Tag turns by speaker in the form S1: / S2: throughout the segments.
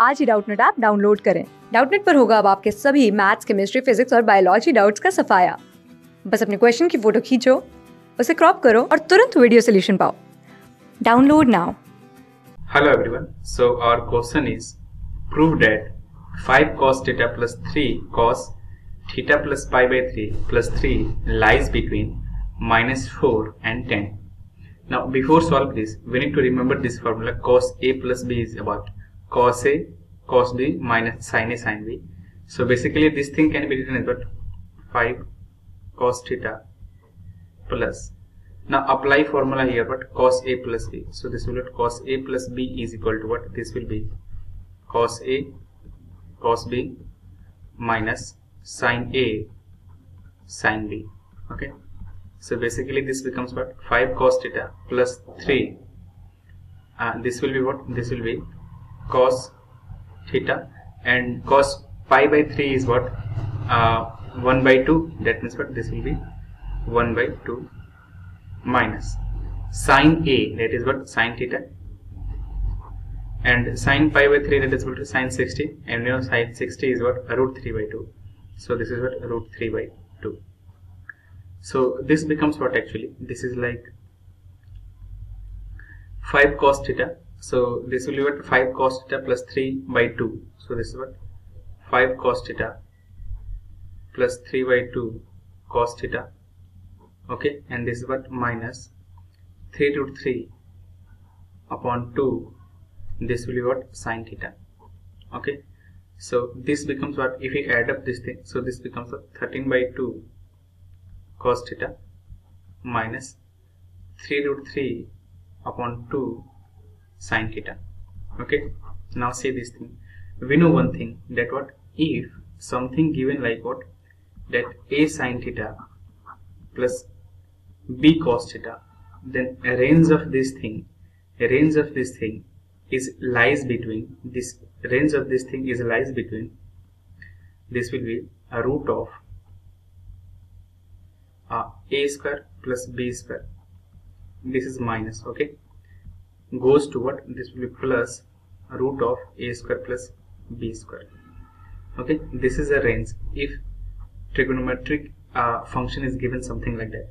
S1: आज ही Doubtnut app download करें। डाउटनेट पर होगा अब आपके सभी मैथ्स केमिस्ट्री फिजिक्स और बायोलॉजी डाउट्स का सफाया। बस अपने क्वेश्चन की फ़ोटो खींचो उसे क्रॉप करो और तुरंत वीडियो सोल्यूशन पाओ। Download now.
S2: Hello everyone so our question is prove that 5 cos theta plus 3 cos theta plus pi by 3 plus 3 lies between minus 4 and 10 Now before solve this, we need to remember this formula. Cos a b is about cos a cos b minus sin a sin b. So basically this thing can be written as what? 5 cos theta plus. Now apply formula here but cos a plus b. So this will be cos a plus b is equal to what? this will be cos a cos b minus sin a sin b. Okay? So basically this becomes what? 5 cos theta plus 3 uh, this will be what? this will be cos theta and cos pi by 3 is what? Uh, 1 by 2 that means what? This will be 1 by 2 minus sine a. That is what? Sine theta. And sine pi by 3 that is equal to sine 60 and you know sine 60 is what? Root 3 by 2 so this is what? Root 3 by 2 so this becomes what actually? This is like 5 cos theta so this will be what? 5 cos theta plus 3 by 2 so this is what? 5 cos theta plus 3 by 2 cos theta. Okay? And this is what? minus 3 root 3 upon 2 this will be what? sine theta. Okay? So this becomes what? if we add up this thing so this becomes what? 13 by 2 cos theta minus 3 root 3 upon 2 sine theta. Okay? Now say this thing. We know one thing that what? If something given like what? That a sine theta plus b cos theta then a range of this thing a range of this thing is lies between this range of this thing is lies between this will be a root of uh, a square plus b square. This is minus okay goes to what this will be plus root of a square plus b square. Okay this is a range. If trigonometric uh, function is given something like that.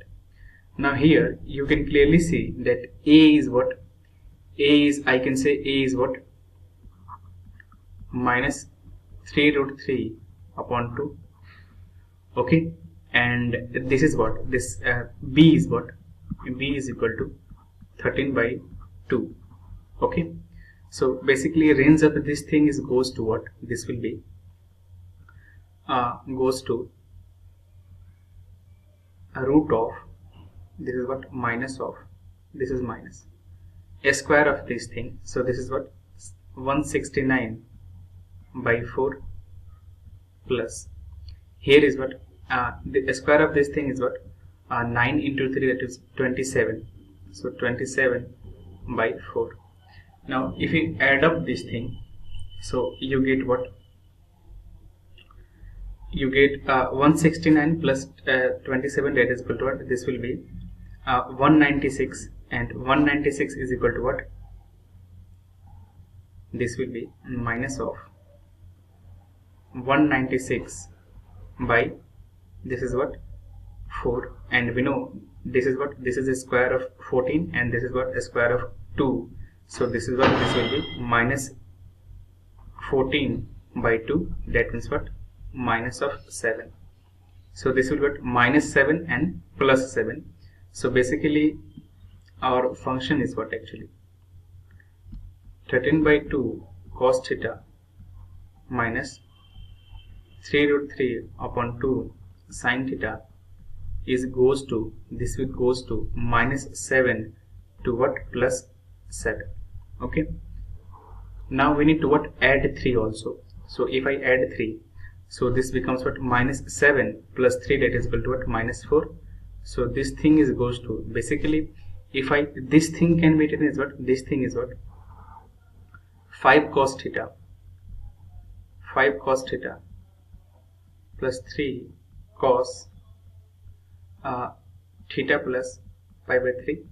S2: Now here you can clearly see that a is what? A is i can say a is what? Minus 3 root 3 upon 2 okay and this is what? This uh, b is what? B is equal to 13 by 2 okay? So basically range of this thing is goes to what? This will be uh, goes to a root of this is what? Minus of this is minus. A square of this thing so this is what? 169 by 4 plus. Here is what? Uh, the square of this thing is what? Uh, 9 into 3 that is 27 so 27 by 4 now if you add up this thing so you get what? You get uh, 169 plus uh, 27 that is equal to what? This will be uh, 196 and 196 is equal to what? This will be minus of 196 by this is what? 4 and we know this is what this is a square of 14 and this is what a square of 2 so this is what this will be minus 14 by 2 that means what? Minus of 7 so this will be what? Minus 7 and plus 7 so basically our function is what actually? 13 by 2 cos theta minus 3 root 3 upon 2 sine theta is goes to this will goes to minus 7 to what? Plus 7 okay? Now we need to what? Add 3 also. So if I add 3 so this becomes what? Minus 7 plus 3 that is equal to what? Minus 4 so this thing is goes to basically if I this thing can be written as what? This thing is what? 5 cos theta. 5 cos theta plus 3 cos uh, theta plus pi by 3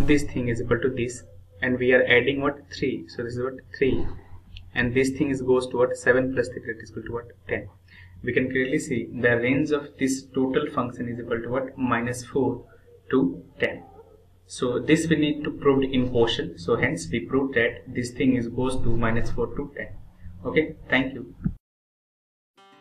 S2: this thing is equal to this. And we are adding what? 3 so this is what? 3 and this thing is goes to what? 7 plus theta is equal to what? 10 we can clearly see the range of this total function is equal to what? Minus 4 to 10 so this we need to prove in quotient. So hence we proved that this thing is goes to minus 4 to 10 okay? Thank you